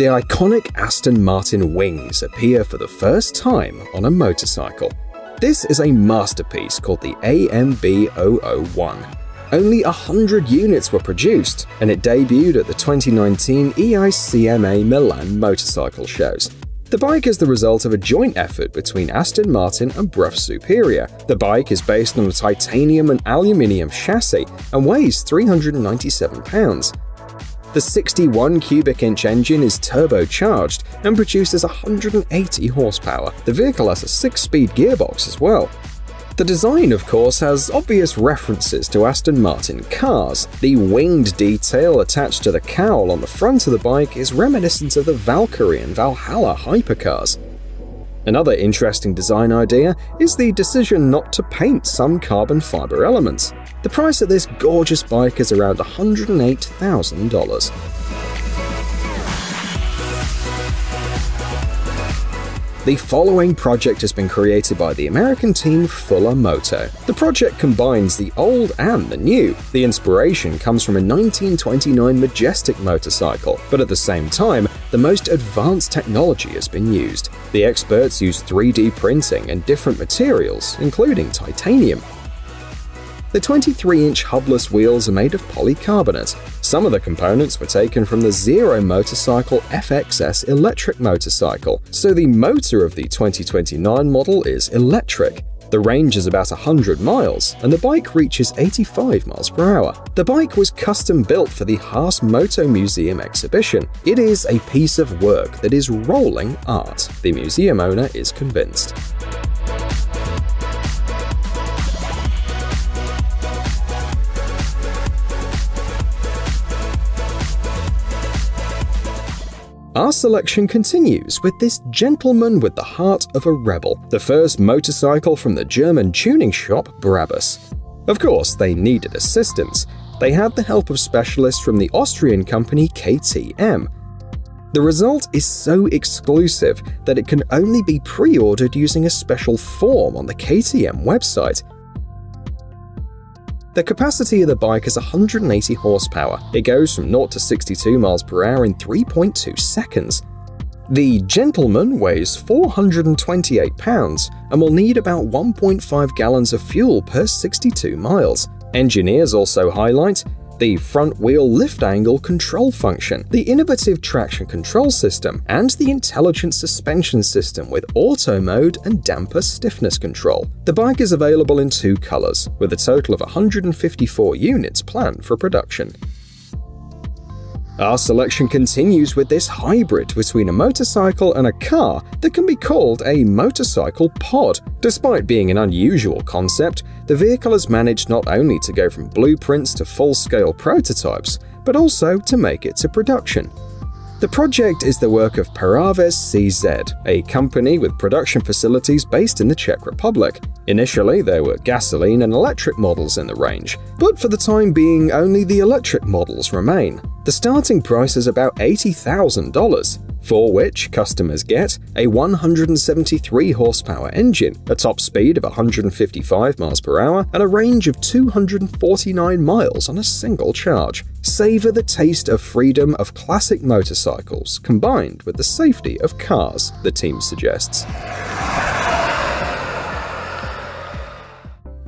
The iconic Aston Martin wings appear for the first time on a motorcycle. This is a masterpiece called the AMB001. Only 100 units were produced, and it debuted at the 2019 EICMA Milan motorcycle shows. The bike is the result of a joint effort between Aston Martin and Brough Superior. The bike is based on a titanium and aluminium chassis and weighs 397 pounds. The 61 cubic inch engine is turbocharged and produces 180 horsepower. The vehicle has a 6 speed gearbox as well. The design, of course, has obvious references to Aston Martin cars. The winged detail attached to the cowl on the front of the bike is reminiscent of the Valkyrie and Valhalla hypercars. Another interesting design idea is the decision not to paint some carbon fiber elements. The price of this gorgeous bike is around $108,000. The following project has been created by the American team Fuller Moto. The project combines the old and the new. The inspiration comes from a 1929 Majestic motorcycle, but at the same time, the most advanced technology has been used. The experts use 3D printing and different materials, including titanium, the 23-inch hubless wheels are made of polycarbonate. Some of the components were taken from the Zero Motorcycle FXS electric motorcycle, so the motor of the 2029 model is electric. The range is about 100 miles, and the bike reaches 85 miles per hour. The bike was custom built for the Haas Moto Museum exhibition. It is a piece of work that is rolling art. The museum owner is convinced. Our selection continues with this gentleman with the heart of a rebel, the first motorcycle from the German tuning shop Brabus. Of course, they needed assistance. They had the help of specialists from the Austrian company KTM. The result is so exclusive that it can only be pre-ordered using a special form on the KTM website, the capacity of the bike is 180 horsepower. It goes from 0 to 62 miles per hour in 3.2 seconds. The Gentleman weighs 428 pounds and will need about 1.5 gallons of fuel per 62 miles. Engineers also highlight the front wheel lift angle control function, the innovative traction control system, and the intelligent suspension system with auto mode and damper stiffness control. The bike is available in two colors, with a total of 154 units planned for production. Our selection continues with this hybrid between a motorcycle and a car that can be called a motorcycle pod. Despite being an unusual concept, the vehicle has managed not only to go from blueprints to full-scale prototypes, but also to make it to production. The project is the work of Peraves CZ, a company with production facilities based in the Czech Republic. Initially, there were gasoline and electric models in the range, but for the time being, only the electric models remain. The starting price is about $80,000, for which customers get a 173 horsepower engine, a top speed of 155 miles per hour, and a range of 249 miles on a single charge. Savor the taste of freedom of classic motorcycles combined with the safety of cars, the team suggests.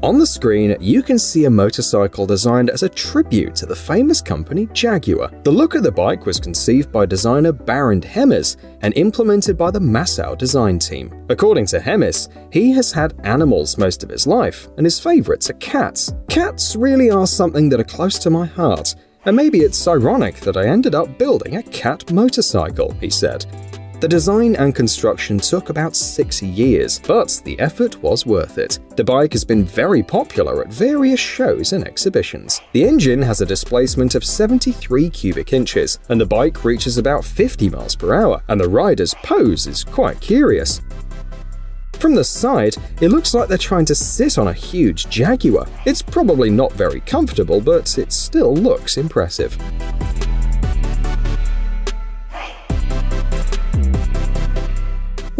On the screen, you can see a motorcycle designed as a tribute to the famous company Jaguar. The look of the bike was conceived by designer Barend Hemmes and implemented by the Massow design team. According to Hemmes, he has had animals most of his life, and his favourites are cats. Cats really are something that are close to my heart, and maybe it's ironic that I ended up building a cat motorcycle, he said. The design and construction took about six years, but the effort was worth it. The bike has been very popular at various shows and exhibitions. The engine has a displacement of 73 cubic inches, and the bike reaches about 50 miles per hour, and the rider's pose is quite curious. From the side, it looks like they're trying to sit on a huge Jaguar. It's probably not very comfortable, but it still looks impressive.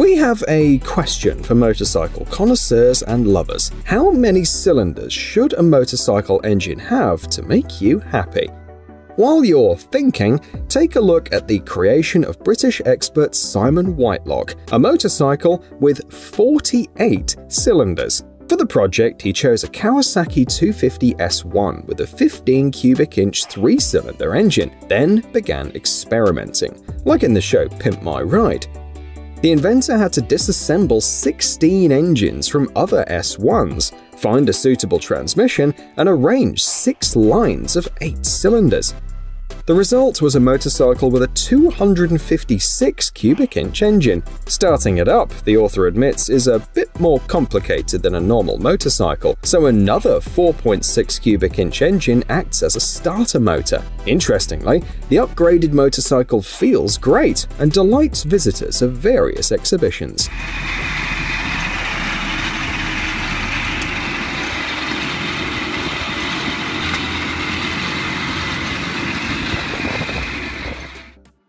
We have a question for motorcycle connoisseurs and lovers. How many cylinders should a motorcycle engine have to make you happy? While you're thinking, take a look at the creation of British expert Simon Whitelock, a motorcycle with 48 cylinders. For the project, he chose a Kawasaki 250 S1 with a 15 cubic inch three cylinder engine, then began experimenting, like in the show Pimp My Ride. The inventor had to disassemble 16 engines from other S1s, find a suitable transmission, and arrange six lines of eight cylinders. The result was a motorcycle with a 256 cubic inch engine. Starting it up, the author admits, is a bit more complicated than a normal motorcycle, so another 4.6 cubic inch engine acts as a starter motor. Interestingly, the upgraded motorcycle feels great and delights visitors of various exhibitions.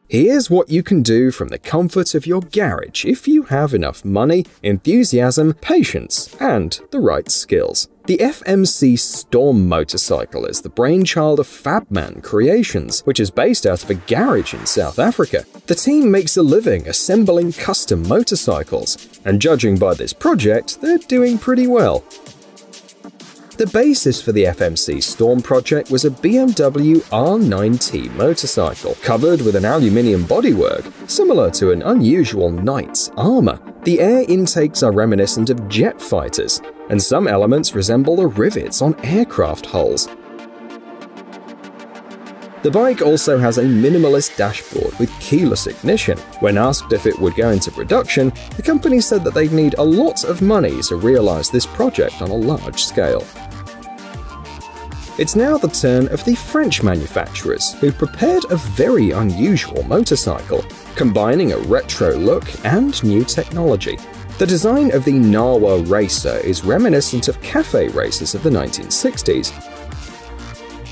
Here's what you can do from the comfort of your garage if you have enough money, enthusiasm, patience, and the right skills. The FMC Storm motorcycle is the brainchild of Fabman Creations, which is based out of a garage in South Africa. The team makes a living assembling custom motorcycles, and judging by this project, they're doing pretty well. The basis for the FMC Storm project was a BMW R9T motorcycle, covered with an aluminium bodywork, similar to an unusual knight's armor. The air intakes are reminiscent of jet fighters, and some elements resemble the rivets on aircraft hulls. The bike also has a minimalist dashboard with keyless ignition. When asked if it would go into production, the company said that they'd need a lot of money to realize this project on a large scale. It's now the turn of the French manufacturers, who've prepared a very unusual motorcycle, combining a retro look and new technology. The design of the Nawa Racer is reminiscent of cafe races of the 1960s,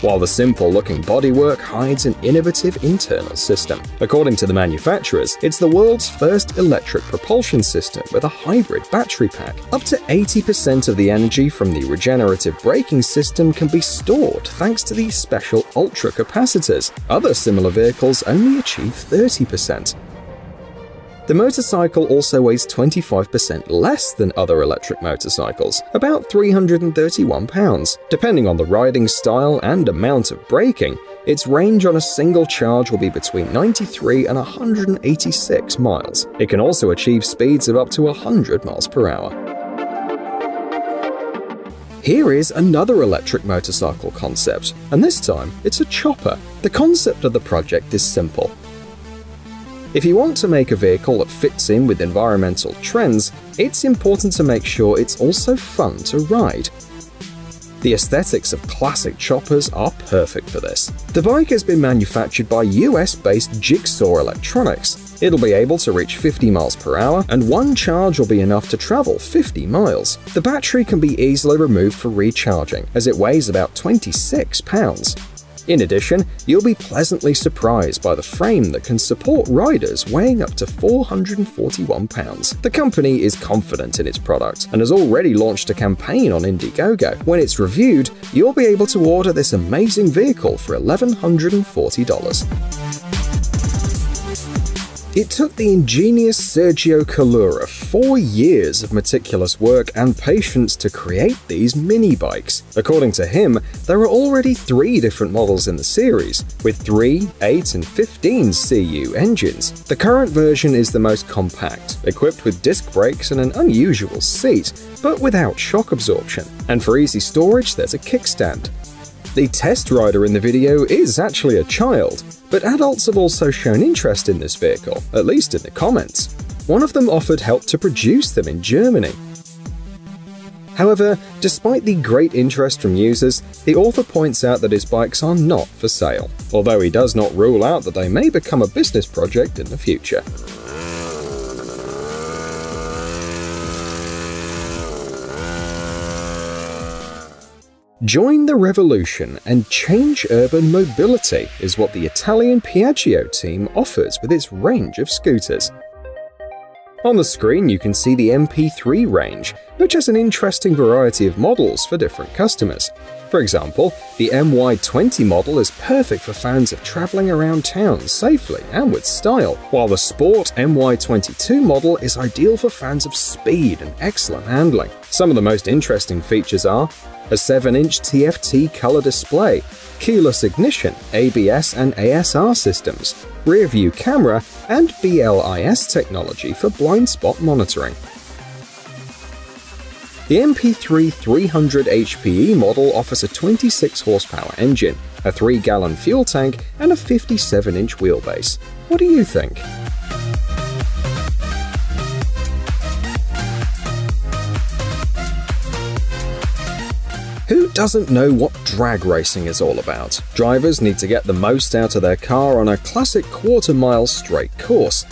while the simple-looking bodywork hides an innovative internal system. According to the manufacturers, it's the world's first electric propulsion system with a hybrid battery pack. Up to 80% of the energy from the regenerative braking system can be stored thanks to these special ultra capacitors. Other similar vehicles only achieve 30%. The motorcycle also weighs 25% less than other electric motorcycles, about 331 pounds. Depending on the riding style and amount of braking, its range on a single charge will be between 93 and 186 miles. It can also achieve speeds of up to 100 miles per hour. Here is another electric motorcycle concept, and this time it's a chopper. The concept of the project is simple. If you want to make a vehicle that fits in with environmental trends, it's important to make sure it's also fun to ride. The aesthetics of classic choppers are perfect for this. The bike has been manufactured by US-based Jigsaw Electronics. It'll be able to reach 50 miles per hour, and one charge will be enough to travel 50 miles. The battery can be easily removed for recharging, as it weighs about 26 pounds. In addition, you'll be pleasantly surprised by the frame that can support riders weighing up to 441 pounds. The company is confident in its product and has already launched a campaign on Indiegogo. When it's reviewed, you'll be able to order this amazing vehicle for $1,140. It took the ingenious Sergio Calura four years of meticulous work and patience to create these mini bikes. According to him, there are already three different models in the series, with 3, 8, and 15 CU engines. The current version is the most compact, equipped with disc brakes and an unusual seat, but without shock absorption. And for easy storage, there's a kickstand. The test rider in the video is actually a child, but adults have also shown interest in this vehicle, at least in the comments. One of them offered help to produce them in Germany. However, despite the great interest from users, the author points out that his bikes are not for sale, although he does not rule out that they may become a business project in the future. Join the revolution and change urban mobility is what the Italian Piaggio team offers with its range of scooters. On the screen you can see the MP3 range, which has an interesting variety of models for different customers. For example, the MY20 model is perfect for fans of traveling around town safely and with style, while the Sport MY22 model is ideal for fans of speed and excellent handling. Some of the most interesting features are a 7-inch TFT color display, keyless ignition, ABS and ASR systems, rear view camera, and BLIS technology for blind spot monitoring. The MP3 300 HPE model offers a 26 horsepower engine, a 3 gallon fuel tank, and a 57 inch wheelbase. What do you think? Doesn't know what drag racing is all about? Drivers need to get the most out of their car on a classic quarter mile straight course,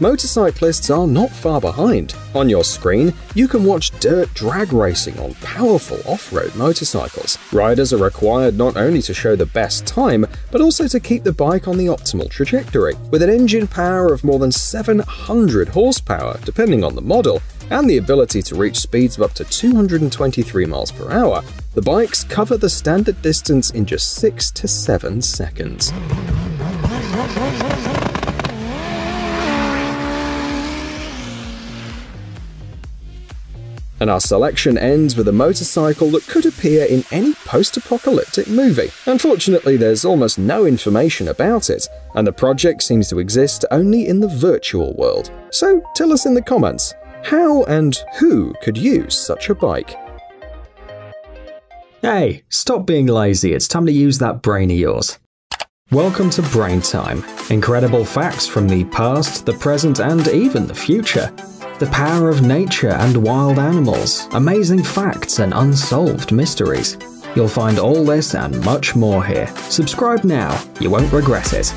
motorcyclists are not far behind. On your screen, you can watch dirt drag racing on powerful off-road motorcycles. Riders are required not only to show the best time, but also to keep the bike on the optimal trajectory. With an engine power of more than 700 horsepower, depending on the model, and the ability to reach speeds of up to 223 miles per hour, the bikes cover the standard distance in just 6 to 7 seconds. And our selection ends with a motorcycle that could appear in any post apocalyptic movie. Unfortunately, there's almost no information about it, and the project seems to exist only in the virtual world. So tell us in the comments how and who could use such a bike? Hey, stop being lazy, it's time to use that brain of yours. Welcome to Brain Time. Incredible facts from the past, the present, and even the future the power of nature and wild animals, amazing facts and unsolved mysteries. You'll find all this and much more here. Subscribe now, you won't regret it.